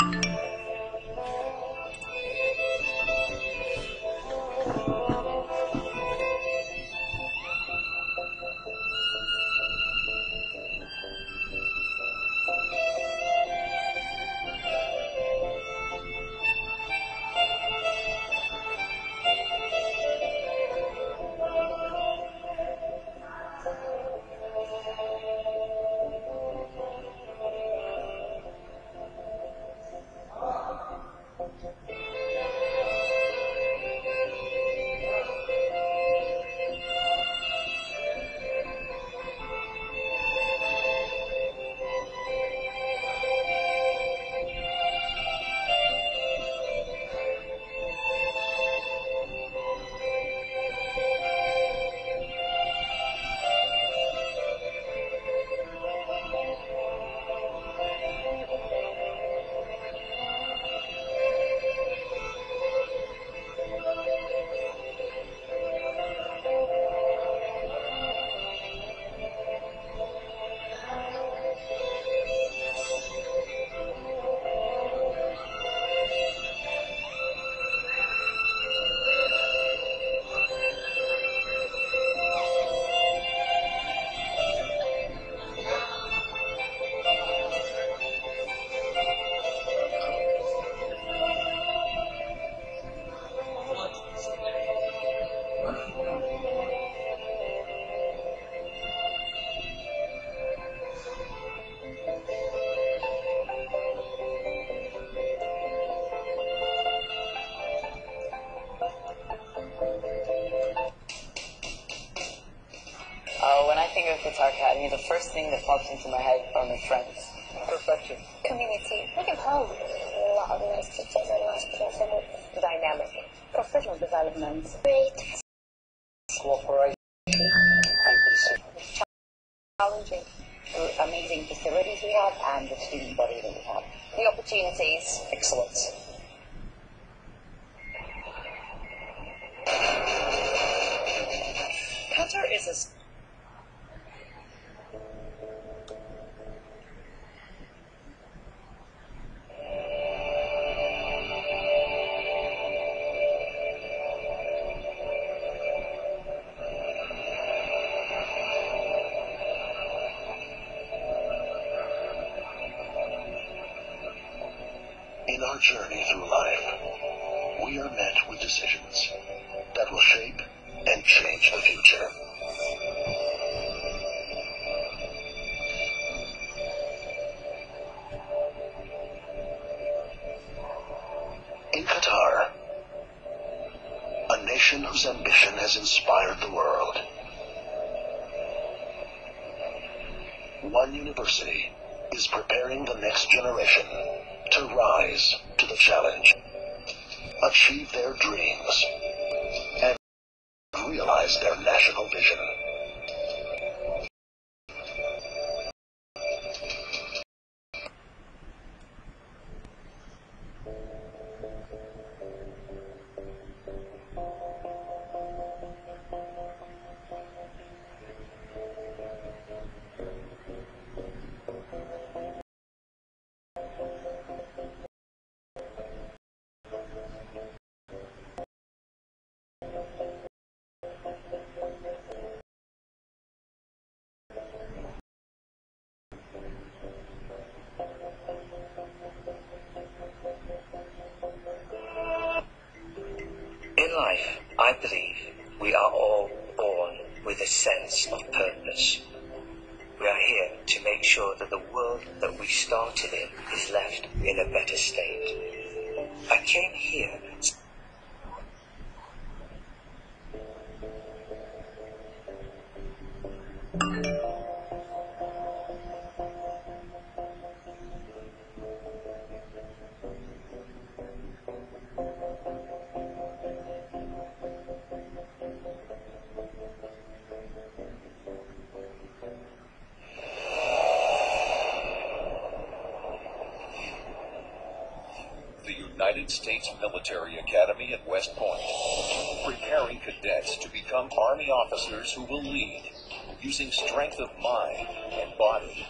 Uh, when I think of Qatar Academy, the first thing that pops into my head are my friends. Perfection. community. We can have a lot of nice teachers and nice people. Dynamic. Professional development. Great, Cooperation. And. Challenging. The amazing facilities we have and the student body that we have. The opportunities. Excellence. Our journey through life, we are met with decisions that will shape and change the future. In Qatar, a nation whose ambition has inspired the world, one university is preparing the next generation to rise to the challenge, achieve their dreams, and realize their national vision. Life, I believe we are all born with a sense of purpose. We are here to make sure that the world that we started in is left in a better state. I came here States Military Academy at West Point, preparing cadets to become Army officers who will lead, using strength of mind and body